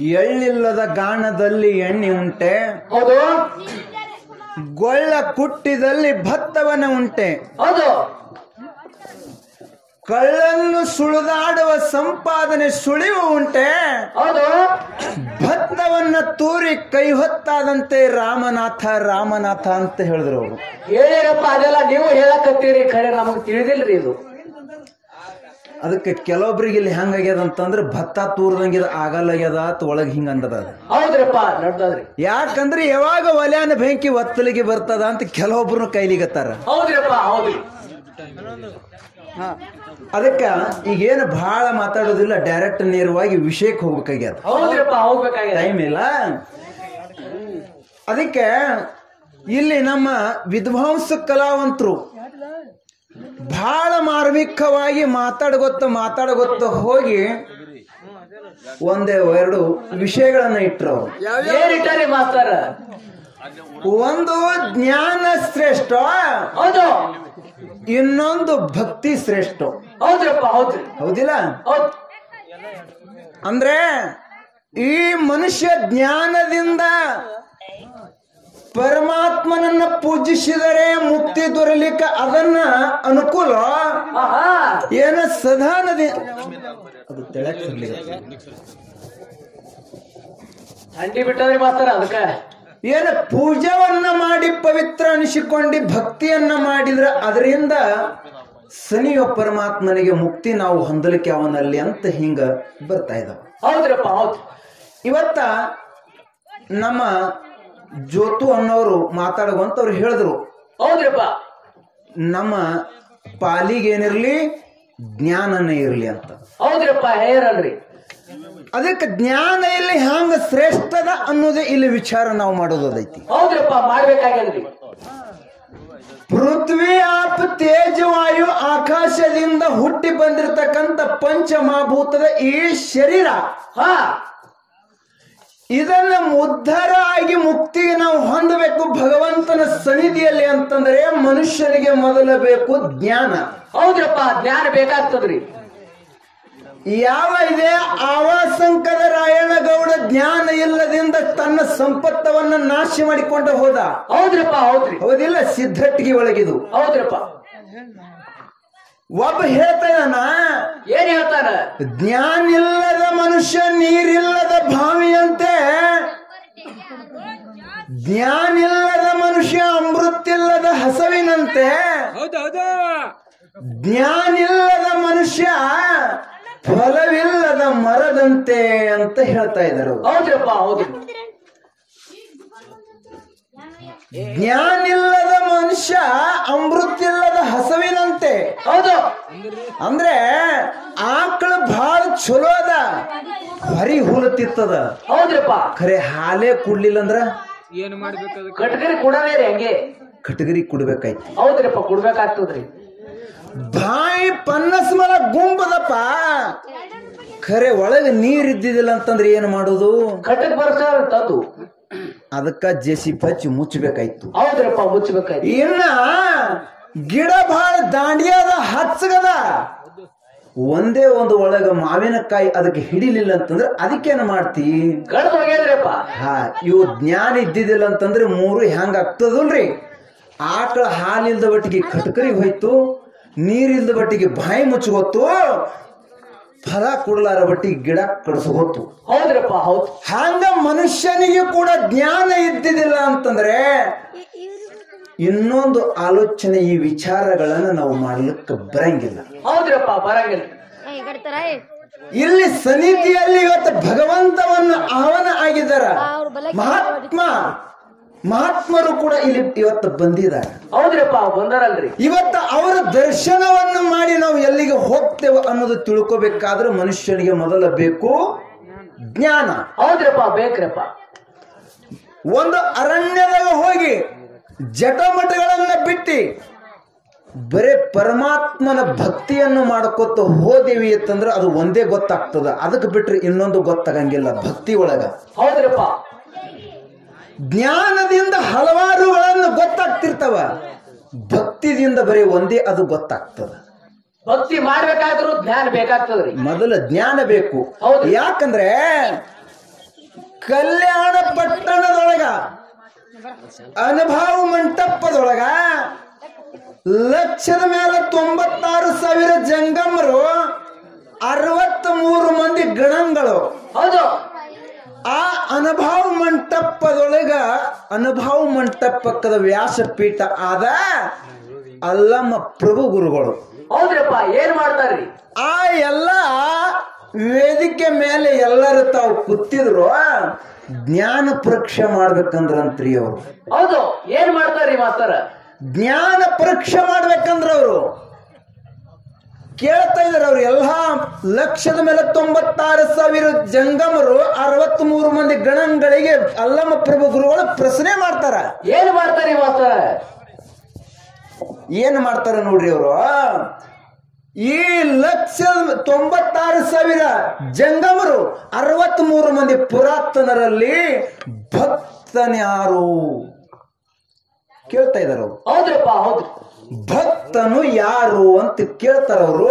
ಎಳ್ಳಿಲ್ಲದ ಗಾಣದಲ್ಲಿ ಎಣ್ಣೆ ಉಂಟೆ? ಹೌದು. ಗೊಳ್ಳ ಕುಟ್ಟಿದಲ್ಲಿ ಭತ್ತವನ ಉಂಟೆ? ಹೌದು. ಕಳ್ಳನ್ನು ಸುಳಿದಾಡುವ ಸಂಪಾದನೆ ಸುಳಿವು ಉಂಟೆ? ಹೌದು. ಭತ್ತವನ್ನ ತೂರಿ ಕೈ ಹೊತ್ತಾದಂತೆ ರಾಮನಾಥ ರಾಮನಾಥ ಅಂತ ಹೇಳಿದ್ರು ಅವರು. ಹೇಳಿರಪ್ಪ ಅದೆಲ್ಲ ನೀವು ಹೇಳಕತ್ತೀರಿ ಖರೆ ನಮಗ್ ತಿಳಿದಿಲ್ರಿ ಇದು. ಅದಕ್ಕೆ ಕೆಲವೊಬ್ರಿಗೆ ಇಲ್ಲಿ ಹೆಂಗಾಗ್ಯದ ಅಂತಂದ್ರೆ ಭತ್ತ ತೂರ್ದಂಗಿದ ಆಗಲ್ಲಾಗ್ಯದ ಅಂತ ಒಳಗೆ ಹಿಂಗ ಅಂದದ ಅದು. ಹೌದ್ರಪ್ಪ ನಡ್ದದ್ರಿ. ಯಾಕಂದ್ರೆ ಯಾವಾಗ ಒಲ್ಯಾನ ಬೆಂಕಿ ಒತ್ತಲಿಗೆ ಬರ್ತದ ಅಂತ ಕೆಲವೊಬ್ರು ಕೈಲಿಗತ್ತಾರ ಹೌದ್ರಪ್ಪ ಹೌದ್ರಿ. ಅದಕ್ಕ ಈಗೇನು ಬಹಳ ಮಾತಾಡೋದಿಲ್ಲ ಡೈರೆಕ್ಟ್ ನೇರವಾಗಿ ವಿಷಯಕ್ಕೆ ಹೋಗ್ಬೇಕಾಗ್ಯದ. ಟೈಮ್ ಇಲ್ಲ. ಅದಕ್ಕೆ ಇಲ್ಲಿ ನಮ್ಮ ವಿದ್ವಾಂಸ ಕಲಾವಂತರು ಬಹಳ ಮಾರ್ಮಿಕವಾಗಿ ಮಾತಾಡಗೊತ್ತ ಮಾತಾಡಗೊತ್ತ ಹೋಗಿ ಒಂದೇ ಎರಡು ವಿಷಯಗಳನ್ನ ಇಟ್ಟರು ಮಾಸ್ತರ? ಒಂದು ಜ್ಞಾನ ಶ್ರೇಷ್ಠ ಹೌದು. ಇನ್ನೊಂದು ಭಕ್ತಿ ಶ್ರೇಷ್ಠ. ಹೌದಪ್ಪ ಹೌದು. ಹೌದಿಲ್ಲ? ಹೌದ್. ಅಂದ್ರೆ ಈ ಮನುಷ್ಯ ಜ್ಞಾನದಿಂದ ಪರಮಾತ್ಮನನ್ನ ಪೂಜಿಸಿದರೆ ಮುಕ್ತಿ ದೊರಲಿಕ್ಕೆ ಅದನ್ನ ಅನುಕೂಲ? ಏನ ಸದಾ ನದಿ ಅದು ತೆಳಕ್. ಅಂಡಿ ಬಿಟ್ಟದ್ರಿ ಮಾಸ್ತರ ಅದಕ್ಕ. ಏನ ಪೂಜಾವನ್ನ ಮಾಡಿ ಪವಿತ್ರ ಅನಿಸಿಕೊಂಡು ಭಕ್ತಿಯನ್ನ ಮಾಡಿದ್ರ ಅದರಿಂದ ಸನಿಯ ಪರಮಾತ್ಮನಿಗೆ ಮುಕ್ತಿ ನಾವು ಹೊಂದಲಿಕ್ಕೆ ಅವನಲ್ಲಿ ಅಂತ ಹಿಂಗ ಬರ್ತಾ ಇದ್ದಾವ ಹೌದ್ರಪ್ಪ ಹೌದ್. ಇವತ್ತ ನಮ್ಮ ಜ್ಯೋತು ಅನ್ನೋರು ಮಾತಾಡುವಂತವ್ರು ಹೇಳಿದ್ರು. ಹೌದ್ರಪ್ಪ. ನಮ್ಮ ಪಾಲಿಗೇನಿರ್ಲಿ ಜ್ಞಾನನೇ ಇರ್ಲಿ ಅಂತ. ಹೌದ್ರಪ್ಪ ಹೇರಲ್ರಿ ಅದಕ್ಕೆ ಜ್ಞಾನ ಇಲ್ಲಿ ಹ್ಯಾಂಗ ಶ್ರೇಷ್ಠದ ಅನ್ನೋದೇ ಇಲ್ಲಿ ವಿಚಾರ ನಾವು ಮಾಡೋದೈತಿ ಹೌದ್ರಪ್ಪ ಮಾಡ್ಬೇಕಾಗ್ಯದ್ರಿ. ಪೃಥ್ವಿ ಆಪ್ ತೇಜವಾಯು ಆಕಾಶದಿಂದ ಹುಟ್ಟಿ ಬಂದಿರತಕ್ಕಂತ ಪಂಚಮಹಾಭೂತದ ಈ ಶರೀರ ಹಾ. ಇದನ್ನ ಉದ್ಧಾರ ಆಗಿ ಮುಕ್ತಿಗೆ ನಾವು ಹೊಂದಬೇಕು ಭಗವಂತನ ಸನ್ನಿಧಿಯಲ್ಲಿ ಅಂತಂದ್ರೆ ಮನುಷ್ಯನಿಗೆ ಮೊದಲ ಬೇಕು ಜ್ಞಾನ. ಹೌದ್ರಪ್ಪ ಜ್ಞಾನ ಬೇಕಾಗ್ತದ್ರಿ. ಯಾವ ಇದೆ? ಆವಾಸಂಕದ ರಾಯಣಗೌಡ ಜ್ಞಾನ ಇಲ್ಲದಿಂದ ತನ್ನ ಸಂಪತ್ತವನ್ನ ನಾಶ ಮಾಡಿಕೊಂಡು ಹೋದ. ಹೌದ್ರಪ್ಪ ಹೌದ್ರಿ. ಹೌದಿಲ್ಲ? ಸಿದ್ಧಟ್ಟಿಗೆ ಒಳಗಿದು. ಹೌದ್ರಪ್ಪ. ಒಬ್ಬ ಹೇಳ್ತಾನ ಏನ್ ಹೇಳ್ತಾನ? ಜ್ಞಾನ ಇಲ್ಲದ ಮನುಷ್ಯ ನೀರಿಲ್ಲದ ಭಾವಿಯಂತೆ. ಜ್ಞಾನ ಇಲ್ಲದ ಮನುಷ್ಯ ಅಮೃತಿಲ್ಲದ ಹಸವಿನಂತೆ. ಜ್ಞಾನ ಇಲ್ಲದ ಮನುಷ್ಯ ಫಲವಿಲ್ಲದ ಮರದಂತೆ ಅಂತ ಹೇಳ್ತಾ ಇದ್ದಾರೆ. ಹೌದಪ್ಪ ಹೌದ್ರಪ್ಪ ಹೌದ್ರಿ ಜ್ಞಾನ ಇಲ್ಲದ ಮನುಷ್ಯ ಅಮೃತಿಲ್ಲದ ಹಸವಿನಂತೆ. ಹೌದು. ಅಂದ್ರೆ ಆಕಳ ಬಹಳ ಚಲೋ ಅದ. ಹೊರಿ ಹುಲತಿತ್ತದ ಹೌದ್ರಪ್ಪ. ಖರೆ ಹಾಲೇ ಕುಡ್ಲಿಲ್ಲ ಅಂದ್ರ ಏನು ಮಾಡ್ಬೇಕು ಕಟಗರಿ ರೀ ಹಂಗೆ. ಕಟಗರಿ ಕುಡ್ಬೇಕಾಯ್ತು. ಹೌದ್ರಪ್ಪ ಕೊಡ್ಬೇಕಾಗ್ತದ್ರಿ. ಬಾಯಿ ಪನ್ನಸ್ ಮಲ ಗುಂಬದಪ್ಪ. ಖರೆ ಒಳಗೆ ನೀರ್ ಇದ್ದಿದ್ದಿಲ್ಲ ಅಂತಂದ್ರೆ ಏನ್ ಮಾಡೋದು? ಕಟ್ಟಕ್ ಬರ್ತಾರ ತಂದು ಅದಕ್ಕ ಜೆಸಿ ಹಚ್ಚಿ ಮುಚ್ಚಬೇಕಾಯ್ತು. ಹೌದ್ರಪ್ಪ ಮುಚ್ಚಬೇಕಾಯ್ತು. ಇನ್ನ ಗಿಡ ಬಹಳ ದಾಂಡಿಯಾದ ಹಚ್ಚಗದ. ಒಂದೇ ಒಂದು ಒಳಗ ಮಾವಿನಕಾಯಿ ಅದಕ್ಕೆ ಹಿಡಿಲಿಲ್ಲ ಅಂತಂದ್ರೆ ಅದಕ್ಕೇನು ಮಾಡ್ತಿ? ಹಾ ಇವು ಜ್ಞಾನ ಇದ್ದಿದ್ದಿಲ್ಲ ಅಂತಂದ್ರೆ ಮೂರು ಹೆಂಗ ಆಗ್ತದಲ್ರಿ? ಆಕಳ ಹಾಲಿಲ್ದ ಬಟ್ಟಿಗೆ ಕಟ್ಕರಿ ಹೋಯ್ತು ನೀರಿಲ್ದ ಬಟ್ಟಿಗೆ ಬಾಯಿ ಮುಚ್ಚುಗೊತ್ತು ಫಲ ಕೊಡ್ಲಾರ ಬಟ್ಟಿ ಗಿಡ ಕಡಿಸ್ಕೊತ್ತು ಹೌದ್ರಪ್ಪ ಹೌದು. ಹಂಗ ಮನುಷ್ಯನಿಗೆ ಕೂಡ ಜ್ಞಾನ ಇದ್ದಿದ್ದಿಲ್ಲ ಅಂತಂದ್ರೆ ಇನ್ನೊಂದು ಆಲೋಚನೆ ಈ ವಿಚಾರಗಳನ್ನ ನಾವು ಮಾಡ್ಲಿಕ್ಕೆ ಬರಂಗಿಲ್ಲ. ಹೌದ್ರಪ್ಪ ಬರಂಗಿಲ್ಲ. ಇಲ್ಲಿ ಸನ್ನಿಧಿಯಲ್ಲಿ ಇವತ್ತು ಭಗವಂತವನ್ನು ಆಹ್ವಾನ ಆಗಿದ್ದಾರ. ಮಹಾತ್ಮ. ಮಹಾತ್ಮರು ಕೂಡ ಇಲ್ಲಿ ಇವತ್ತು ಬಂದಿದ್ದಾರೆ. ಹೌದ್ರಪ್ಪ ಬಂದಾರಲ್ರಿ. ಇವತ್ತು ಅವರ ದರ್ಶನವನ್ನು ಮಾಡಿ ನಾವು ಎಲ್ಲಿಗೆ ಹೋಗ್ತೇವೆ ಅನ್ನೋದು ತಿಳ್ಕೋಬೇಕಾದ್ರೆ ಮನುಷ್ಯನಿಗೆ ಮೊದಲ ಬೇಕು ಜ್ಞಾನ. ಹೌದ್ರಪ್ಪ ಬೇಕ್ರಪ್ಪ. ಒಂದು ಅರಣ್ಯದಾಗ ಹೋಗಿ ಜಟಮಟಗಳನ್ನ ಬಿಟ್ಟು ಬರೇ ಪರಮಾತ್ಮನ ಭಕ್ತಿಯನ್ನು ಮಾಡ್ಕೊತ ಹೋದೇವಿ ಅಂತಂದ್ರೆ ಅದು ಒಂದೇ ಗೊತ್ತಾಗ್ತದ. ಅದಕ್ಕೆ ಬಿಟ್ರೆ ಇನ್ನೊಂದು ಗೊತ್ತಾಗಂಗಿಲ್ಲ ಭಕ್ತಿ ಒಳಗ. ಹೌದ್ರಪ್ಪ. ಜ್ಞಾನದಿಂದ ಹಲವಾರುಗಳನ್ನು ಗೊತ್ತಾಗ್ತಿರ್ತಾವ. ಭಕ್ತಿದಿಂದ ಬರೀ ಒಂದೇ ಅದು ಗೊತ್ತಾಗ್ತದ. ಭಕ್ತಿ ಮಾಡ್ಬೇಕಾದ್ರೂ ಜ್ಞಾನ ಬೇಕಾಗ್ತದ್ರಿ. ಮೊದಲ ಜ್ಞಾನ ಬೇಕು. ಯಾಕಂದ್ರೆ ಕಲ್ಯಾಣ ಪಟ್ಟಣದೊಳಗ ಅನುಭವ ಮಂಟಪದೊಳಗ ಲಕ್ಷದ ಮೇಲೆ ತೊಂಬತ್ತಾರು ಸಾವಿರ ಜಂಗಮರು ಅರವತ್ತ್ ಮೂರು ಮಂದಿ ಗಣಗಳು. ಹೌದು. ಆ ಅನುಭವ ಮಂಟಪದೊಳಗ ಅನುಭವ ಮಂಟಪಕ್ಕದ ವ್ಯಾಸಪೀಠ ಆದ ಅಲ್ಲಮ್ಮ ಪ್ರಭು ಗುರುಗಳು. ಹೌದ್ರಪ್ಪ ಏನ್ ಮಾಡ್ತಾರ್ರಿ? ಆ ಎಲ್ಲ ವೇದಿಕೆ ಮೇಲೆ ಎಲ್ಲರೂ ತಾವು ಕೂತಿದ್ರು ಜ್ಞಾನ ಪರೀಕ್ಷೆ ಮಾಡ್ಬೇಕಂದ್ರಂತ್ರಿ ಅವರು. ಹೌದು ಏನ್ ಮಾಡ್ತಾರ್ರಿ ಮಾಸ್ತರ? ಜ್ಞಾನ ಪರೀಕ್ಷೆ ಮಾಡ್ಬೇಕಂದ್ರ ಅವರು ಕೇಳ್ತಾ ಇದಾರೆ ಅವ್ರು ಎಲ್ಲ. ಲಕ್ಷದ ಮೇಲೆ ತೊಂಬತ್ತಾರು ಸಾವಿರ ಜಂಗಮರು ಅರವತ್ತ್ ಮೂರು ಮಂದಿ ಗಣಗಳಿಗೆ ಅಲ್ಲಮ್ಮ ಪ್ರಭು ಗುರುಗಳು ಪ್ರಶ್ನೆ ಮಾಡ್ತಾರ. ಏನ್ ಮಾಡ್ತಾರೆ ಇವತ್ತು? ಏನ್ ಮಾಡ್ತಾರ ನೋಡ್ರಿ ಅವರು? ಈ ಲಕ್ಷ ತೊಂಬತ್ತಾರು ಸಾವಿರ ಜಂಗಮರು ಅರವತ್ ಮೂರು ಮಂದಿ ಪುರಾತನರಲ್ಲಿ ಭಕ್ತನ್ಯಾರು. ಕೇಳ್ತಾ ಇದಾರ ಹೌದ್ರಪ್ಪ ಹೌದು ಭಕ್ತನು ಯಾರು ಅಂತ ಕೇಳ್ತಾರವ್ರು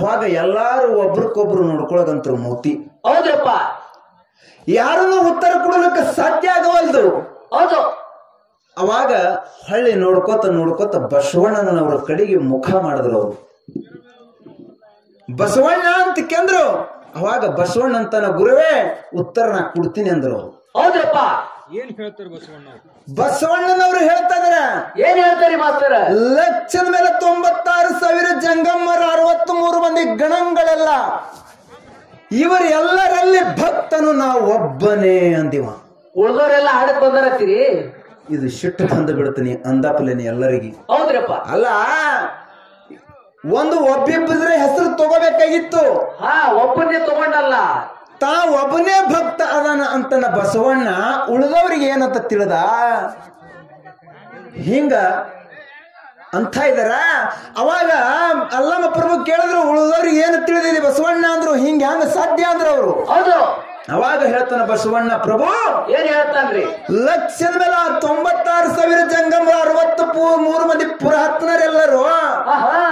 ಅವಾಗ ಎಲ್ಲಾರು ಒಬ್ರಿಗೊಬ್ರು ನೋಡ್ಕೊಳ್ಳೋದಂತರು ಮೂತಿ. ಹೌದಪ್ಪ ಯಾರನ್ನು ಉತ್ತರ ಕೊಡೋದಕ್ಕೆ ಸಾಧ್ಯ ಆಗವಲ್ದು. ಹೌದು. ಅವಾಗ ಹಳ್ಳಿ ನೋಡ್ಕೋತ ನೋಡ್ಕೋತ ಬಸವಣ್ಣನವರ ಕಡೆಗೆ ಮುಖ ಮಾಡಿದ್ರು ಅವರು. ಬಸವಣ್ಣ ಅಂತ ಕೆಂದ್ರು. ಅವಾಗ ಬಸವಣ್ಣ ಅಂತನ ಗುರುವೇ ಉತ್ತರ ನಾ ಕೊಡ್ತೀನಿ ಅಂದ್ರು ಅವ್ರು. ಬಸವಣ್ಣ ಬಸವಣ್ಣನವರು ಹೇಳ್ತಾ ಇದಾರ ಏನ್ ಹೇಳ್ತಾರೆ ಮಾಸ್ತರ ಲಕ್ಷದ ಮೇಲೆ ತೊಂಬತ್ತಾರು ಸಾವಿರ ಜಂಗಮ್ಮರ ಅರವತ್ತ್ ಮೂರು ಮಂದಿ ಗಣಗಳೆಲ್ಲ. ಇವರೆಲ್ಲರಲ್ಲಿ ಭಕ್ತನು ನಾವು ಒಬ್ಬನೇ ಅಂದಿವ. ಉಳ್ದವರೆಲ್ಲ ಹಾಡಕ್ ಬಂದರತ್ತೀರಿ? ಇದು ಸಿಟ್ಟು ಬಂದು ಬಿಡ್ತೀನಿ ಅಂದಾಪಲೇನೆ ಎಲ್ಲರಿಗೆ. ಹೌದ್ರಪ್ಪ. ಅಲ್ಲ ಒಂದು ಒಬ್ಬಿಬ್ಬಿದ್ರೆ ಹೆಸರು ತಗೋಬೇಕಾಗಿತ್ತು. ಹಾ ಒಬ್ಬನೇ ತಗೊಂಡಲ್ಲ. ತಾ ಒಬ್ಬನೇ ಭಕ್ತ ಅದನ ಅಂತನ ಬಸವಣ್ಣ ಉಳಿದವ್ರಿಗೆ ಏನಂತ ತಿಳಿದ? ಹಿಂಗ ಅಂತ ಇದಾರ? ಅವಾಗ ಅಲ್ಲಮ್ಮ ಪ್ರಭು ಕೇಳಿದ್ರು, ಉಳಿದವ್ರಿಗೆ ಏನು ತಿಳಿದಿದೆ ಬಸವಣ್ಣ ಅಂದ್ರು, ಹಿಂಗ ಹೆಂಗ ಸಾಧ್ಯ ಅಂದ್ರು ಅವರು? ಹೌದು. ಅವಾಗ ಹೇಳ್ತಾನ ಬಸವಣ್ಣ ಪ್ರಭು ಏನ್ ಹೇಳ್ತಾನ್ರಿ? ಲಕ್ಷದ ಮೇಲೆ ತೊಂಬತ್ತಾರು ಸಾವಿರ ಜಂಗಮ ಅರವತ್ತು ಮೂರು ಮಂದಿ ಪುರಾತನರೆಲ್ಲರೂ.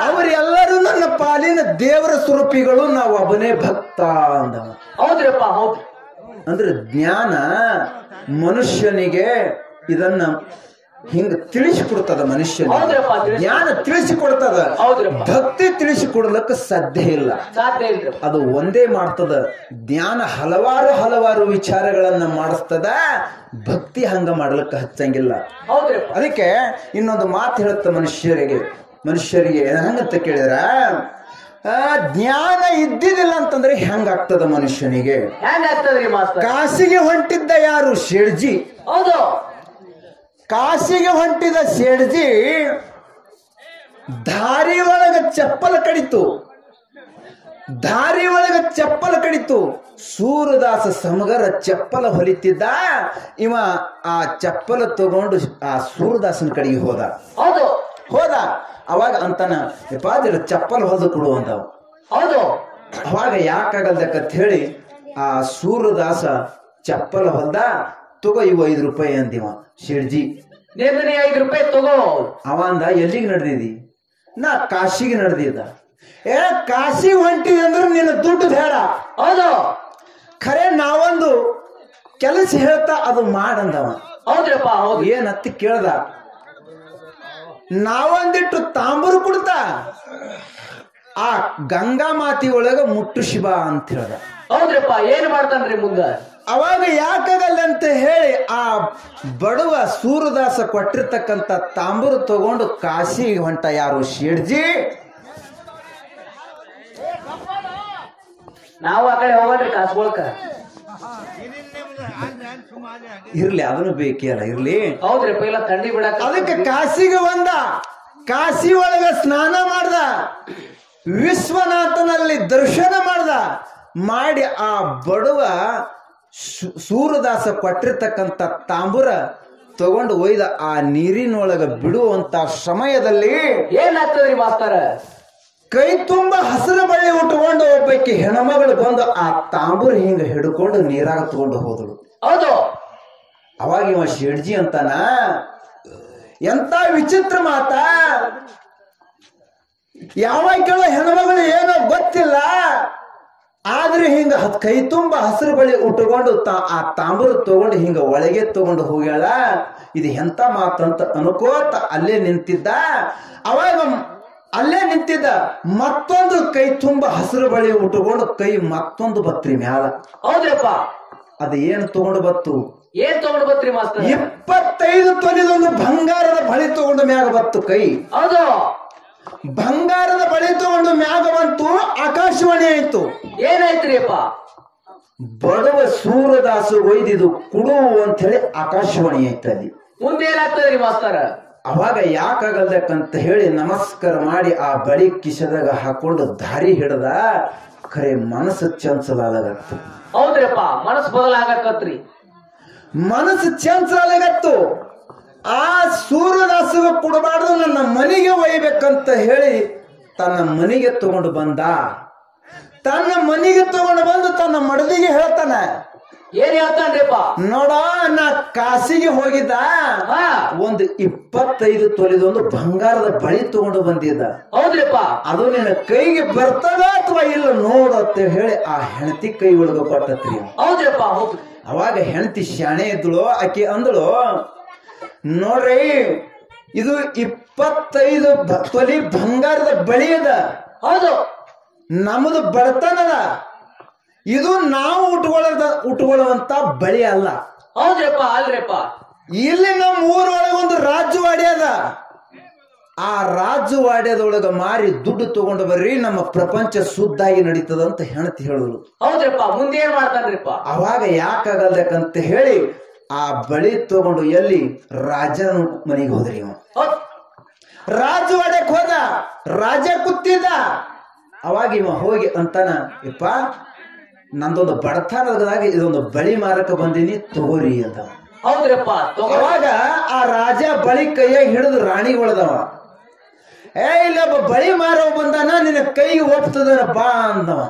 ಅವರೆಲ್ಲರೂ ನನ್ನ ಪಾಲಿನ ದೇವರ ಸ್ವರೂಪಿಗಳು ನಾವು ಒಬ್ಬನೇ ಭಕ್ತ ಅಂದವ. ಹೌದ್ರಪ್ಪ ಹೌದು. ಅಂದ್ರೆ ಜ್ಞಾನ ಮನುಷ್ಯನಿಗೆ ಇದನ್ನ ಹಿಂಗ ತಿಳಿಸಿಕೊಡ್ತದ ತಿಳಿಸಿ- ಜ್ಞಾನ ತಿಳಿಸಿಕೊಡ್ತದ. ಭಕ್ತಿ ತಿಳಿಸಿಕೊಡ್ಲಕ್ಕ ಸಾಧ್ಯ ಇಲ್ಲ. ಅದು ಒಂದೇ ಮಾಡ್ತದ. ಜ್ಞಾನ ಹಲವಾರು ಹಲವಾರು ವಿಚಾರಗಳನ್ನ ಮಾಡಿಸ್ತದ. ಭಕ್ತಿ ಹಂಗ ಮಾಡ್ಲಕ್ಕ ಹಚ್ಚಂಗಿಲ್ಲ. ಅದಕ್ಕೆ ಇನ್ನೊಂದು ಮಾತು ಹೇಳುತ್ತ ಮನುಷ್ಯರಿಗೆ. ಮನುಷ್ಯರಿಗೆ ಹಂಗಂತ ಕೇಳಿದ್ರ? ಆ, ಜ್ಞಾನ ಇದ್ದಿದಿಲ್ಲ ಅಂತಂದ್ರೆ ಹೆಂಗಾಗ್ತದ ಮನುಷ್ಯನಿಗೆ? ಕಾಸಿಗೆ ಹೊಂಟಿದ್ದ ಯಾರು? ಶೇಡ್ಜಿ ಹೌದು. ಕಾಸಿಗೆ ಹೊಂಟಿದ ಶೇಡ್ಜಿ ದಾರಿ ಒಳಗ ಚಪ್ಪಲ ಕಡಿತು. ದಾರಿ ಒಳಗ ಚಪ್ಪಲ ಕಡಿತು. ಸೂರದಾಸ ಸಮಗರ ಚಪ್ಪಲ ಹೊಲಿತಿದ್ದ. ಇವ ಆ ಚಪ್ಪಲ ತಗೊಂಡು ಆ ಸೂರದಾಸನ ಕಡೆಗೆ ಹೋದ. ಹೌದು. ಹೋದ. ಅವಾಗ ಅಂತಾನ ಪಾತ್ರ ಚಪ್ಪಲ್ ಹೊಲದು ಕೊಡು ಅಂತ ಹೌದು. ಅವಾಗ ಯಾಕಾಗಲ್ದಕ್ಕಂತ ಹೇಳಿ ಆ ಸೂರದಾಸ ಚಪ್ಪಲ ಹೊಲ್ದ. ತಗೋ ಇವು ಐದು ರೂಪಾಯಿ ಅಂದಿವ ಶಿರ್ಜಿ. ನೇಮನೆ ಐದು ರೂಪಾಯಿ ತಗೋ. ಅವ ಅಂದ ಎಲ್ಲಿಗೆ ನಡೆದಿದಿ? ನಾ ಕಾಶಿಗೆ ನಡೆದಿದ್ದ. ಏ ಕಾಶಿ ಹೊಂಟಿ ಅಂದ್ರೆ ನಿನ್ನ ದುಡ್ಡು ಬೇಡ ಹೌದು. ಖರೆ ನಾವೊಂದು ಕೆಲಸ ಹೇಳ್ತಾ ಅದು ಮಾಡಂದವ. ಹೌದ್ರಪ್ಪ ಹೌದು. ಏನತ್ತ ಕೇಳ್ದ? ನಾವೊಂದಿಟ್ಟು ತಾಂಬೂರು ಕೊಡ್ತಾ? ಆ ಗಂಗಾ ಮಾತಿ ಒಳಗ ಮುಟ್ಟು ಶಿವ ಅಂತ ಹೇಳ್ದ. ಹೌದ್ರಪ್ಪ ಏನ್ ಮಾಡ್ತಾನ್ರಿ ಮುಂದ? ಅವಾಗ ಯಾಕಾಗಲ್ಲ ಅಂತ ಹೇಳಿ ಆ ಬಡವ ಸೂರದಾಸ ಕೊಟ್ಟಿರ್ತಕ್ಕಂಥ ತಾಂಬೂರು ತಗೊಂಡು ಕಾಶಿ ಹೊಂಟ ಯಾರು? ಶಿಡ್ಜಿ ನಾವು ಆ ಕಡೆ ಹೋಗಲ್ರಿ ಕಾಸ್ಕೊಳಕ ಇರ್ಲಿ ಅದನ್ನು ಬೇಕೇ ಅಲ್ಲ ಇರ್ಲಿ. ಹೌದ್ರಿ ಇಲ್ಲ ಥಂಡಿ ಬಿಡಾಕ ಅದಕ್ಕೆ ಕಾಶಿಗೆ ಬಂದ. ಕಾಶಿ ಒಳಗ ಸ್ನಾನ ಮಾಡ್ದ. ವಿಶ್ವನಾಥನಲ್ಲಿ ದರ್ಶನ ಮಾಡ್ದ. ಮಾಡಿ ಆ ಬಡವ ಸೂರದಾಸ ಕೊಟ್ಟಿರ್ತಕ್ಕಂಥ ತಾಂಬೂರ ತಗೊಂಡು ಒಯ್ದ ಆ ನೀರಿನೊಳಗ ಬಿಡುವಂತ ಸಮಯದಲ್ಲಿ ಏನಾಗ್ತದ್ರಿ ಮಾಸ್ತರ? ಕೈ ತುಂಬ ಹಸಿರು ಬಳ್ಳಿ ಉಟ್ಕೊಂಡು ಒಬ್ಬಕ್ಕೆ ಹೆಣಮಗಳು ಬಂದು ಆ ತಾಂಬೂರ್ ಹಿಂಗ ಹಿಡ್ಕೊಂಡು ನೀರಾಗ ತಗೊಂಡು ಹೋದಳು ಹೌದು. ಅವಾಗ ಇವ ಶೆಡ್ಜಿ ಅಂತಾನ ಎಂತ ವಿಚಿತ್ರ ಮಾತ. ಯಾವ ಕೇಳೋ ಹೆಣ್ಮಗಳು ಏನೋ ಗೊತ್ತಿಲ್ಲ. ಆದ್ರೆ ಹಿಂಗ ಕೈ ತುಂಬ ಹಸಿರು ಬಳಿ ಉಟ್ಕೊಂಡು ತಾ ಆ ತಾಂಬೂರು ತಗೊಂಡು ಹಿಂಗ ಒಳಗೆ ತಗೊಂಡು ಹೋಗ್ಯಾಳ. ಇದು ಎಂತ ಮಾತಂತ ಅನ್ಕೋತ ಅಲ್ಲೇ ನಿಂತಿದ್ದ. ಅವಾಗ ಅಲ್ಲೇ ನಿಂತಿದ್ದ. ಮತ್ತೊಂದು ಕೈ ತುಂಬ ಹಸಿರು ಬಳಿ ಉಟ್ಕೊಂಡು ಕೈ ಮತ್ತೊಂದು ಬತ್ರಿ ಮ್ಯಾಲ. ಹೌದ್ರಪ್ಪ. ಅದು ಏನು ತಗೊಂಡು ಬತ್ತು? ಏನ್ ತಗೊಂಡು ಬತ್ರಿ ಮಾಸ್ತರ್? ಇಪ್ಪತ್ತೈದು ತೊಲಿದೊಂದು ಬಂಗಾರದ ಬಳಿ ತಗೊಂಡು ಮ್ಯಾಗ ಬತ್ತು ಕೈ. ಹೌದು. ಬಂಗಾರದ ಬಳಿ ತಗೊಂಡು ಮ್ಯಾಗ ಬಂತು ಆಕಾಶವಾಣಿ ಆಯ್ತು. ಏನಾಯ್ತ್ರಿ ಅಪ್ಪ ಬಡವ ಸೂರದಾಸು ಒಯ್ದಿದು ಕುಡು ಅಂತ ಹೇಳಿ ಆಕಾಶವಾಣಿ ಆಯ್ತು ಅಲ್ಲಿ. ಮುಂದೆ ಏನಾಗ್ತದ್ರಿ ಮಾಸ್ತರ? ಅವಾಗ ಯಾಕಾಗಲ್ದಕ್ಕಂತ ಹೇಳಿ ನಮಸ್ಕಾರ ಮಾಡಿ ಆ ಬಳಿ ಕಿಶದಾಗ ಹಾಕೊಂಡು ದಾರಿ ಹಿಡ್ದ ಖರೆ ಮನಸ್ಸು ಚಂಚಲಾಗತ್ತು ಹೌದ್ರಪ್ಪ ಮನಸ್ ಬದಲಾಗಕತ್ರಿ. ಮನಸ್ಸು ಚಂಚಲಾಗತ್ತು ಆ ಸೂರ್ಯದಾಸಗ ಕೊಡಬಾರ್ದು ನನ್ನ ಮನೆಗೆ ಒಯ್ಬೇಕಂತ ಹೇಳಿ ತನ್ನ ಮನೆಗೆ ತಗೊಂಡು ಬಂದ. ತನ್ನ ಮನೆಗೆ ತಗೊಂಡು ಬಂದು ತನ್ನ ಮಡದಿಗೆ ಹೇಳ್ತಾನ ಏನ್ ಹೇಳ್ತಾನ್ರಿಪ್ಪ? ನೋಡ ನಾ ಕಾಸಿಗೆ ಹೋಗಿದ್ದ. ಒಂದು ಇಪ್ಪತ್ತೈದು ತೊಲಿದೊಂದು ಬಂಗಾರದ ಬಳಿ ತಗೊಂಡು ಬಂದಿದ್ದ. ಹೌದ್ರಿಪ್ಪ. ಅದು ನಿನ್ನ ಕೈಗೆ ಬರ್ತದ ಅಥವಾ ಇಲ್ಲ ನೋಡು ಅಂತ ಹೇಳಿ ಆ ಹೆಂಡತಿ ಕೈ ಒಳಗ ಕೊಟ್ಟತ್ರಿ. ಹೌದ್ರಿಪ್ಪ ಹೌದು. ಅವಾಗ ಹೆಂಡತಿ ಶಾಣೆ ಇದ್ಳು ಆಕೆ ಅಂದಳು ನೋಡ್ರಿ ಇದು ಇಪ್ಪತ್ತೈದು ತೊಲಿ ಬಂಗಾರದ ಬಳಿ ಅದ. ಹೌದು. ನಮ್ದು ಬಡತನದ ಇದು ನಾವು ಉಟ್ಕೊಳ್ಳದ ಉಟ್ಕೊಳ್ಳುವಂತ ಬಳಿ ಅಲ್ಲ. ಹೌದ್ರಪ್ಪ ಅಲ್ರಿಪ್ಪ ಇಲ್ಲಿ ನಮ್ಮ ಊರೊಳಗೆ ಒಂದು ರಾಜವಾಡಿ ಅದ. ಆ ರಾಜವಾಡ್ಯದೊಳಗ ಮಾರಿ ದುಡ್ಡು ತಗೊಂಡು ಬರ್ರಿ ನಮ್ಮ ಪ್ರಪಂಚ ಶುದ್ಧಾಗಿ ನಡೀತದ ಅಂತ ಹೆಣತಿ ಹೇಳುದು ಹೌದ್ರಪ್ಪ ಮುಂದೆ ಏನ್ ಮಾಡ್ತಾನ್ರಿಪ್ಪ? ಅವಾಗ ಯಾಕಾಗಲ್ದಕ್ಕಂತ ಹೇಳಿ ಆ ಬಳಿ ತಗೊಂಡು ಎಲ್ಲಿ ರಾಜನ ಮನೆಗೆ ಹೋದ್ರಿ ಇವ. ಹೌದ್. ರಾಜವಾಡ್ಯಕ್ಕೆ ಹೋದ ರಾಜ ಕುತ್ತಿದ್ದ. ಅವಾಗ ಇವ ಹೋಗಿ ಅಂತಾನ ಇಪ್ಪ ನಂದೊಂದು ಬಡತನದಾಗ ಇದೊಂದು ಬಳಿ ಮಾರಕ ಬಂದೀನಿ ತಗೋರಿ ಅಂತ. ಹೌದ್ರಪ್ಪ ಅವಾಗ ಆ ರಾಜ ಬಳಿ ಕೈಯಾಗ ಹಿಡಿದು ರಾಣಿ ಒಳದವ ಏ ಇಲ್ಲೊಬ್ಬ ಬಳಿ ಮಾರವ ಬಂದಾನ ನಿನ್ನ ಕೈಗೆ ಒಪ್ತದ ಬಾ ಅಂದವ.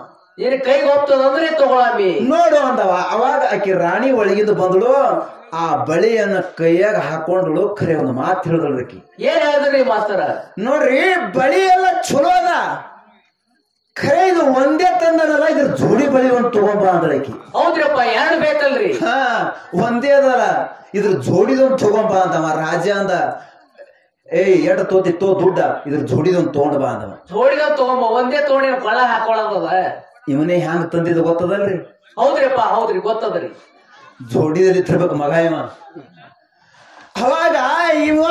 ಏನ್ ಕೈಗೆ ಹೋಗ್ತದಂದ್ರೆ ತಗೊಳಾಮಿ. ನೋಡು ಅಂದವ ಅವಾಗ ಆಕಿ ರಾಣಿ ಒಳಗಿಂದ ಬಂದಳು ಆ ಬಳಿಯನ್ನ ಕೈಯಾಗ ಹಾಕೊಂಡಳು. ಖರೆ ಒಂದು ಮಾತು ಹೇಳಿದಳು ಆಕಿ ಏನ್ ಹೇಳಿದ್ರಿ ಮಾಸ್ತರ? ನೋಡ್ರಿ ಬಳಿ ಎಲ್ಲ ಚಲೋ ಅದ. ಖರೆ ಇದು ಒಂದೇ ತಂದನಲ್ಲ ಇದ್ರ ಜೋಡಿ ಬಳಿ ಒಂದು ತಗೊಂಬ ಅಂದಳ ಆಕಿ. ಹೌದ್ರಪ್ಪ ಎರಡು ಬೇಕಲ್ರಿ. ಹಾ ಒಂದೇ ಅದಲ್ಲ. ಇದ್ರ ಜೋಡಿದೊಂದು ತಗೊಂಬ ಅಂತವ ರಾಜ ಅಂದ ಏಯ್ ಎಡ ತೋತಿ ತೋ ದುಡ್ಡ ಇದ್ರ ಜೋಡಿದೊಂದು ತಗೊಂಡ್ ಬಾ ಅಂದವ. ಜೋಡಿದ ತಗೊಂಬ ಒಂದೇ ತೋಣಿ ಕೊಳ ಹಾಕೊಳ್ಳೋದದ ಇವನೇ ಹ್ಯಾಂಗ ತಂದಿದ್ದು ಗೊತ್ತದಲ್ರಿ? ಹೌದ್ರಿಪ್ಪ ಹೌದ್ರಿ ಗೊತ್ತದ್ರಿ. ಜೋಡಿದಲ್ಲಿ ತರ್ಬೇಕು ಮಗ ಇವ ಅವಾಗ ಇವ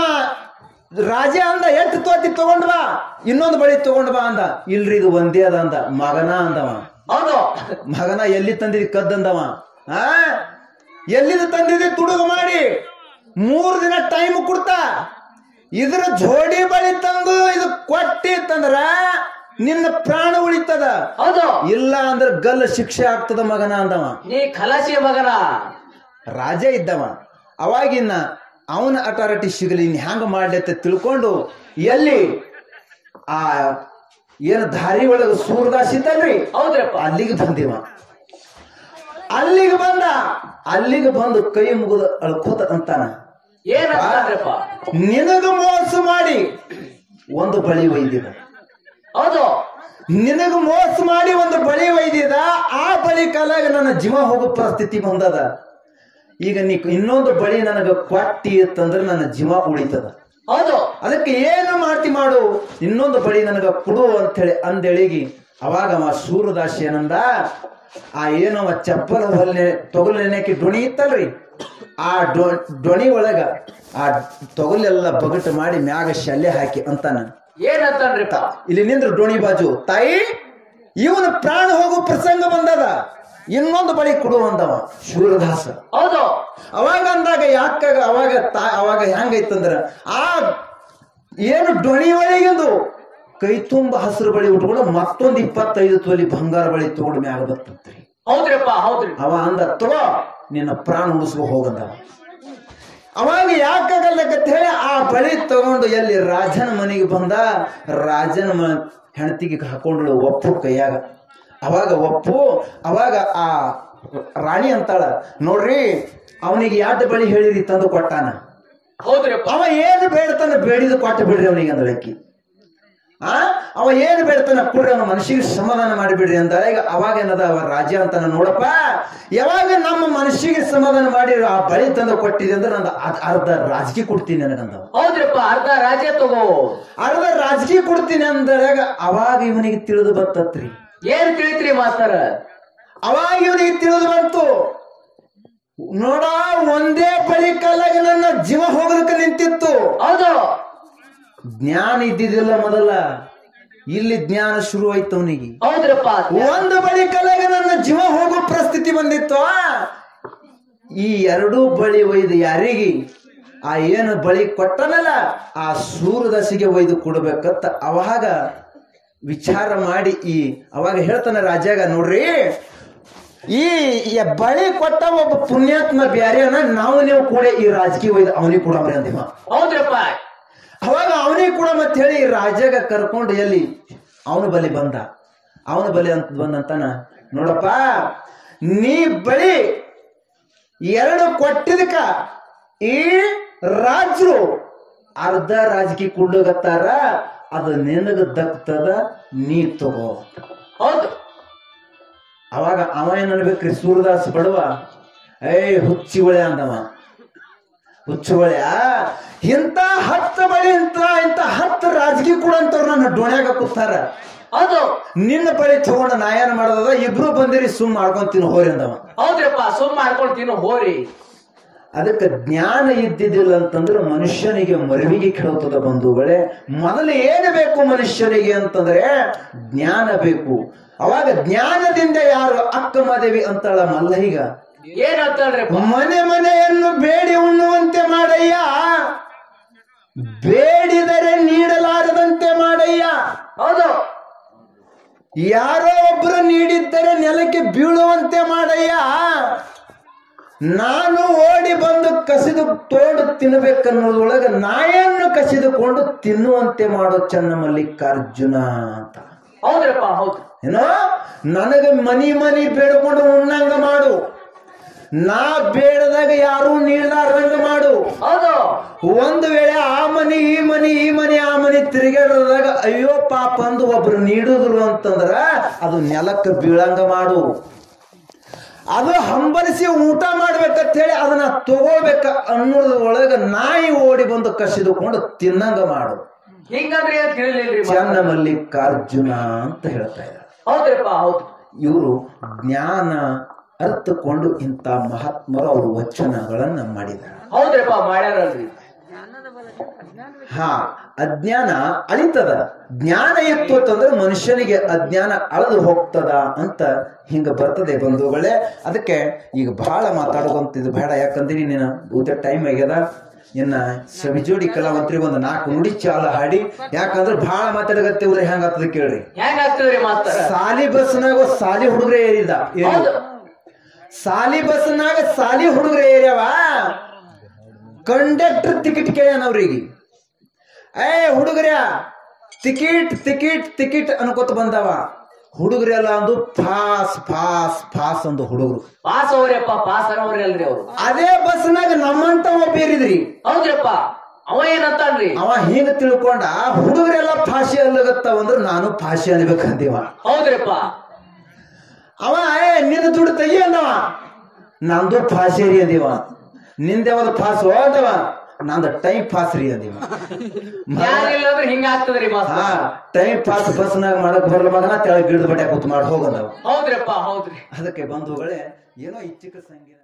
ರಾಜ ಅಂದ ಎಷ್ಟು ತೋತಿ ತಗೊಂಡ್ ಬಾ ಇನ್ನೊಂದು ಬಳಿ ತಗೊಂಡ್ ಬಾ ಅಂದ. ಇಲ್ರಿ ಇದು ಒಂದೇ ಅದ ಅಂದ. ಮಗನ ಅಂದವ. ಹೌದು. ಮಗನ ಎಲ್ಲಿ ತಂದಿದ್ ಕದ್ದಂದವ ಆ? ಎಲ್ಲಿದ ತಂದಿದ್ದಿ ತುಡುಗು ಮಾಡಿ? ಮೂರು ದಿನ ಟೈಮ್ ಕೊಡ್ತಾ. ಇದ್ರ ಜೋಡಿ ಬಳಿ ತಂದು ಇದು ಕೊಟ್ಟಿ ತಂದ್ರ ನಿನ್ನ ಪ್ರಾಣ ಉಳಿತದ. ಹೌದು. ಇಲ್ಲ ಅಂದ್ರೆ ಗಲ್ಲ ಶಿಕ್ಷೆ ಆಗ್ತದ ಮಗನ ಅಂದವ. ನೀ ಖಲಾಸಿಯ ಮಗನ. ರಾಜ ಇದ್ದವ. ಅವಾಗಿನ್ನ ಅವನ ಅಥಾರಿಟಿ ಸಿಗಲಿ ಇನ್ ಹ್ಯಾಂಗ ಮಾಡ್ಲಿ ಅಂತ ತಿಳ್ಕೊಂಡು ಎಲ್ಲಿ ಆ ಏನು ದಾರಿ ಒಳಗ ಸೂರ್ದಾಸ್ ಇದ್ದಲ್ರಿ ಹೌದ್ರಪ್ಪ. ಅಲ್ಲಿಗೆ ಬಂದಿವ. ಅಲ್ಲಿಗೆ ಬಂದ. ಅಲ್ಲಿಗೆ ಬಂದು ಕೈ ಮುಗಿದು ಅಳ್ಕೋತ ಅಂತಾನ. ನಿನಗ ಮೋಸ ಮಾಡಿ ಒಂದು ಬಳಿ ಒಯ್ದಿದ. ಹೌದು ನಿನಗ ಮೋಸ ಮಾಡಿ ಒಂದು ಬಳಿ ಒಯ್ದಿದ ಆ ಬಳಿ ಕಾಲಾಗ ನನ್ನ ಜೀವ ಹೋಗೋ ಪರಿಸ್ಥಿತಿ ಬಂದದ. ಈಗ ನೀ ಇನ್ನೊಂದು ಬಳಿ ನನಗ ಕೊಟ್ಟಿ ಅಂತಂದ್ರೆ ನನ್ನ ಜೀವ ಉಳಿತದ. ಹೌದು. ಅದಕ್ಕೆ ಏನು ಮಾಡ್ತಿ ಮಾಡು? ಇನ್ನೊಂದು ಬಳಿ ನನಗ ಕೊಡು ಅಂತೇಳಿ ಅಂದೇಳಿಗಿ ಅವಾಗ ಅವ ಸೂರ್ಯದಾಸಿ ಏನಂದ ಆ ಏನೋ ಚಪ್ಪಲ ಹೊಲ್ನೆ ತೊಗಲೆನಕ್ಕೆ ಡೊಣಿ ಇತ್ತಲ್ರಿ. ಆ ಡೊ ಡೊಣಿ ಒಳಗ ಆ ತೊಗಲೆಲ್ಲ ಬಗಟ್ ಮಾಡಿ ಮ್ಯಾಗ ಶಲ್ಯ ಹಾಕಿ ಅಂತಾನ. ಏನ್ ಅಂತಾನ್ರಿಪ್ಪ ಇಲ್ಲಿ ನಿಂದ್ರು ಡೋಣಿ ಬಾಜು. ತಾಯಿ ಇವನ ಪ್ರಾಣ ಹೋಗೋ ಪ್ರಸಂಗ ಬಂದದ. ಇನ್ನೊಂದು ಬಳಿ ಕೊಡು ಅಂದವ. ಶೂರದಾಸ. ಹೌದು. ಅವಾಗ ಅಂದಾಗ ಯಾಕ ಅವಾಗ ತಾ ಅವಾಗ ಹೆಂಗೈತಂದ್ರ ಆ ಏನು ಡೋಣಿ ಒಳಗಿಂದು ಕೈ ತುಂಬ ಹಸಿರು ಬಳಿ ಉಟ್ಕೊಂಡು ಮತ್ತೊಂದು ಇಪ್ಪತ್ತೈದು ತೊಲಿ ಬಂಗಾರ ಬಳಿ ತಗೊಂಡು ಮ್ಯಾಗ ಬರ್ತಂತ್ರಿ ಹೌದ್ರಪ್ಪ ಹೌದ್ರಿ. ಅವ ಅಂದ ತಗೋ ನಿನ್ನ ಪ್ರಾಣ ಉಳಿಸ್ಕೊ ಹೋಗಂದವ. ಅವಾಗ ಯಾಕಾಗಲ್ಲಕಂತ ಹೇಳಿ ಆ ಬಳಿ ತಗೊಂಡು ಎಲ್ಲಿ ರಾಜನ ಮನೆಗೆ ಬಂದ ರಾಜನ ಮ ಹೆಂಡತಿಗೆ ಹಾಕೊಂಡ್ಳು ಒಪ್ಪು ಕೈಯಾಗ. ಅವಾಗ ಒಪ್ಪು ಅವಾಗ ಆ ರಾಣಿ ಅಂತಾಳ ನೋಡ್ರಿ ಅವನಿಗೆ ಯಾಟ ಬಳಿ ಹೇಳಿರಿ ತಂದು ಕೊಟ್ಟಾನ? ಹೌದ್ರಿ ಅವ ಏನು ಬೇಡ್ತಾನ ಬೇಡಿದ ಕೊಟ್ಟ ಬಿಡ್ರಿ ಅವನಿಗೆ ಅಂದಳಕ್ಕಿ ಆ? ಅವ ಏನ್ ಬೇಡ್ತಾನ ಕೊಡ್ರಿ ಅವನ ಮನಸ್ಸಿಗೆ ಸಮಾಧಾನ ಮಾಡಿಬಿಡ್ರಿ ಅಂತ ಈಗ ಅವಾಗ ಏನದ? ಅವ ರಾಜ್ಯ ಅಂತ ನೋಡಪ್ಪ. ಯಾವಾಗ ನಮ್ಮ ಮನಸ್ಸಿಗೆ ಸಮಾಧಾನ ಮಾಡಿ ಆ ಬಳಿ ತಂದು ಕೊಟ್ಟಿದೆ ಅಂದ್ರೆ ನಂದು ಅದ್- ಅರ್ಧ ರಾಜಕೀಯ ಕೊಡ್ತೀನಿ ನನಗಂದ ಹೌದ್ರಪ್ಪ ಅರ್ಧ ರಾಜ್ಯ ತಗೋ. ಅರ್ಧ ರಾಜಕೀಯ ಕೊಡ್ತೀನಿ ಅಂದಾಗ ಅವಾಗ ಇವನಿಗೆ ತಿಳಿದು ಬರ್ತತ್ರಿ. ಏನ್ ತಿಳಿತ್ರಿ ಮಾಸ್ತರ? ಅವಾಗ ಇವನಿಗೆ ತಿಳಿದು ಬಂತು. ನೋಡ ಒಂದೇ ಬಳಿ ಕಾಲಾಗ ನನ್ನ ಜೀವ ಹೋಗೋದಕ್ಕೆ ನಿಂತಿತ್ತು. ಹೌದು. ಜ್ಞಾನ ಇದ್ದಿದ್ದಿಲ್ಲ ಮೊದಲ. ಇಲ್ಲಿ ಜ್ಞಾನ ಶುರು ಆಯ್ತು ಅವನಿಗೆ. ಹೌದ್ರಪ್ಪ ಒಂದು ಬಳಿ ಕಲೆಗೆ ನನ್ನ ಜೀವ ಹೋಗೋ ಪರಿಸ್ಥಿತಿ ಬಂದಿತ್ತು. ಈ ಎರಡೂ ಬಳಿ ಒಯ್ದು ಯಾರಿಗೆ? ಆ ಏನು ಬಳಿ ಕೊಟ್ಟನಲ್ಲ ಆ ಸೂರ್ಯದಶಿಗೆ ಒಯ್ದು ಕೊಡ್ಬೇಕಂತ ಅವಾಗ ವಿಚಾರ ಮಾಡಿ ಈ ಅವಾಗ ಹೇಳ್ತಾನೆ ರಾಜಾಗ ನೋಡ್ರಿ ಈ ಬಳಿ ಕೊಟ್ಟ ಒಬ್ಬ ಪುಣ್ಯಾತ್ಮ ಬ್ಯಾರೇನ ನಾವು ನೀವು ಕೂಡ ಈ ರಾಜಕೀಯ ಒಯ್ದು ಅವನಿಗೆ ಕೂಡ ಅಂದಿವ. ಹೌದ್ರಪ್ಪ. ಅವಾಗ ಅವನಿಗೆ ಕೂಡ ಮತ್ತೆ ಹೇಳಿ ರಾಜಾಗ ಕರ್ಕೊಂಡು ಎಲ್ಲಿ? ಅವನ ಬಲಿ ಬಂದ. ಅವನ ಬಲಿ ಅಂತ ಬಂದಂತಾನ ನೋಡಪ್ಪ, ನೀ ಬಳಿ ಎರಡು ಕೊಟ್ಟಿದಕ್ಕ ಈ ರಾಜರು ಅರ್ಧ ರಾಜಕೀಯ ಕುಡ್ಲಗತ್ತಾರ ಅದು ನಿನಗ ದಕ್ತದ ನೀ ತಗೋ. ಹೌದು. ಅವಾಗ ಅವ ಏನ್ ಅನ್ಬೇಕ್ರಿ? ಸೂರ್ಯದಾಸ್ ಬಡವ, ಏಯ್ ಹುಚ್ಚಿ ಒಳೆ ಅಂದವ. ಹುಚ್ಚಿ ಒಳ್ಯ ಇಂತ ಹತ್ತು ಬಳಿ ಇಂತ ಇಂತ ಹತ್ತು ರಾಜಕೀಯ ಕೂಡ ಅಂತವ್ರು ನನ್ನ ಡೋಣ್ಯಾಗ ಕೂತಾರ ಅದು. ನಿನ್ನ ಬಳಿ ತಗೊಂಡ ನಾ ಏನ್ ಮಾಡದ ಇಬ್ರು ಬಂದಿರಿ ಸುಮ್ ಮಾಡ್ಕೊಂತೀನಿ ಹೋರಿ ಅಂದವ. ಹೌದ್ರಪ್ಪ ಸುಮ್ ಮಾಡ್ಕೊಳ್ತೀನಿ ತಿನ್ನು ಹೋರಿ. ಅದಕ್ಕೆ ಜ್ಞಾನ ಇದ್ದಿದ್ದಿಲ್ಲ ಅಂತಂದ್ರೆ ಮನುಷ್ಯನಿಗೆ ಮರವಿಗೆ ಕೇಳುತ್ತದ ಬಂಧುಗಳೇ. ಮೊದಲು ಏನು ಬೇಕು ಮನುಷ್ಯನಿಗೆ ಅಂತಂದ್ರೆ ಜ್ಞಾನ ಬೇಕು. ಅವಾಗ ಜ್ಞಾನದಿಂದ ಯಾರು ಅಕ್ಕ ಮಾದೇವಿ ಅಂತಾಳ ಏನ್ ಅಂತಲ್ರಿಪ್ಪ ಮನೆ ಮನೆಯನ್ನು ಬೇಡಿ ಉಣ್ಣುವಂತೆ ಮಾಡಯ್ಯ. ಬೇಡಿದರೆ ನೀಡಲಾರದಂತೆ ಮಾಡಯ್ಯ. ಹೌದು. ಯಾರೋ ಒಬ್ರು ನೀಡಿದ್ದರೆ ನೆಲಕ್ಕೆ ಬೀಳುವಂತೆ ಮಾಡಯ್ಯ. ನಾನು ಓಡಿ ಬಂದು ಕಸಿದು ತೋಡು ತಿನ್ನಬೇಕನ್ನೋದ್ರೊಳಗೆ ನಾಯನ್ನು ಕಸಿದುಕೊಂಡು ತಿನ್ನುವಂತೆ ಮಾಡೋ ಚನ್ನ ಮಲ್ಲಿಕಾರ್ಜುನ ಅಂತ. ಹೌದ್ರಪ್ಪ ಹೌದು. ಏನೋ? ನನಗೆ ಮನಿ ಮನಿ ಬೇಡ್ಕೊಂಡು ಉಣ್ಣಂಗ ಮಾಡು ನಾ ಬೇಡದಾಗ ಯಾರು ನೀಡಲಾರ್ದಂಗ ಮಾಡು. ಹೌದು. ಒಂದು ವೇಳೆ ಆ ಮನಿ ಈ ಮನಿ ಈ ಮನಿ ಆ ಮನಿ ತಿರುಗಾಡದಾಗ ಅಯ್ಯೋ ಪಾಪ ಅಂದು ಒಬ್ರು ನೀಡಿದ್ರು ಅಂತಂದ್ರ ಅದು ನೆಲಕ್ಕೆ ಬೀಳಂಗ ಮಾಡು. ಅದು ಹಂಬಲಿಸಿ ಊಟ ಮಾಡ್ಬೇಕಂತ ಹೇಳಿ ಅದನ್ನ ತಗೋಬೇಕ ಅನ್ನೋದ್ರ ಒಳಗ ನಾಯಿ ಓಡಿ ಬಂದು ಕಸಿದುಕೊಂಡು ತಿನ್ನಂಗ ಮಾಡು. ಹಿಂಗಂದ್ರೆ. ಚನ್ನ ಮಲ್ಲಿಕಾರ್ಜುನ ಅಂತ ಹೇಳ್ತಾ ಇದ್ದಾರೆ. ಹೌದ್ರಪ್ಪ ಹೌದು. ಇವರು ಜ್ಞಾನ ಅರ್ಥಕೊಂಡು ಇಂಥ ಮಹಾತ್ಮರು ಅವರು ವಚನಗಳನ್ನ ಮಾಡಿದ್ದಾರೆ ಹ ಅಜ್ಞಾನ ಅಳಿತದ. ಜ್ಞಾನ ಇತ್ತು ಅಂತಂದ್ರೆ ಮನುಷ್ಯನಿಗೆ ಅಜ್ಞಾನ ಅಳದು ಹೋಗ್ತದ ಅಂತ ಹಿಂಗ ಬರ್ತದೆ ಬಂಧುಗಳೇ. ಅದಕ್ಕೆ ಈಗ ಬಹಳ ಮಾತಾಡುವಂತಿದ್ದು ಬೇಡ. ಯಾಕಂದ್ರೆ ನೀನು ಊಟ ಟೈಮ್ ಆಗ್ಯದ. ಇನ್ನ ಸವಿಜೋಡಿ ಕಲಾವಂತರಿಗೆ ಒಂದು ನಾಲ್ಕು ನುಡಿ ಚಾಲ ಹಾಡಿ. ಯಾಕಂದ್ರೆ ಬಹಳ ಮಾತಾಡಗತ್ತೆ ಹೆಂಗಾಗ್ತದೆ ಕೇಳ್ರಿ. ಸಾಲಿ ಬಸ್ನಾಗ ಸಾಲಿ ಹುಡುಗರೇ ಏರಿದ. ಸಾಲಿ ಬಸ್ನಾಗ ಸಾಲಿ ಹುಡುಗರ ಏರ್ಯಾವ? ಕಂಡಕ್ಟರ್ ಟಿಕೆಟ್ ಕೇಳ್ಯಾನ ಅವ್ರಿಗೆ. ಏ ಹುಡುಗರ ಟಿಕೆಟ್ ಟಿಕೆಟ್ ಟಿಕೆಟ್ ಅನ್ಕೋತ ಬಂದವ. ಹುಡುಗರೆಲ್ಲ ಅಂದು ಫಾಸ್ ಫಾಸ್ ಫಾಸ್ ಅಂದು ಹುಡುಗರು. ಪಾಸ್ ಅವ್ರಪ್ಪ ಪಾಸ್ ಅವ್ರಿ ಅಲ್ರಿ ಅವ್ರು. ಅದೇ ಬಸ್ನಾಗ ನಮ್ಮಂತ ಬೇರಿದ್ರಿ. ಹೌದ್ರಪ್ಪ ಅವ ಏನಂತಾನ್ರಿ? ಅವ ಹಿಂಗ ತಿಳ್ಕೊಂಡ ಹುಡುಗರೆಲ್ಲ ಅಲ್ಲಗತ್ತ ಅಂದ್ರೆ ನಾನು ಫಾಶಿ ಅನ್ಬೇಕಂದೀವ. ಹೌದ್ರಪ್ಪ. ಅವ ಏ ನಿನ್ನ ದುಡ್ಡು ತೆಗಿ ಅಂದವ. ನಂದು ಫಾಸಿ ರೀ ಅದೀವ. ನಿಂದ ಯಾವ್ದು ಫಾಸ್ ಹೋದವ. ನಂದು ಟೈಮ್ ಪಾಸ್ ರೀ ಅಂದಿವ. ಹಿಂಗಾಗ್ತದ್ರಿ ಹಾ ಟೈಮ್ ಪಾಸ್ ಬಸ್ನಾಗ ಮಾಡಕ್ ಬರಲ್ಲ ಮಗನ ತೆಳಗ್ ಗಿಡದ ಬಟ್ಟೆ ಕೂತ್ ಮಾಡಿ ಹೋಗಂದವ. ಹೌದ್ರಪ್ಪ ಹೌದ್ರಿ. ಅದಕ್ಕೆ ಬಂಧುಗಳೇ ಏನೋ ಇಚ್ಛಿಕ ಸಂಗೀತ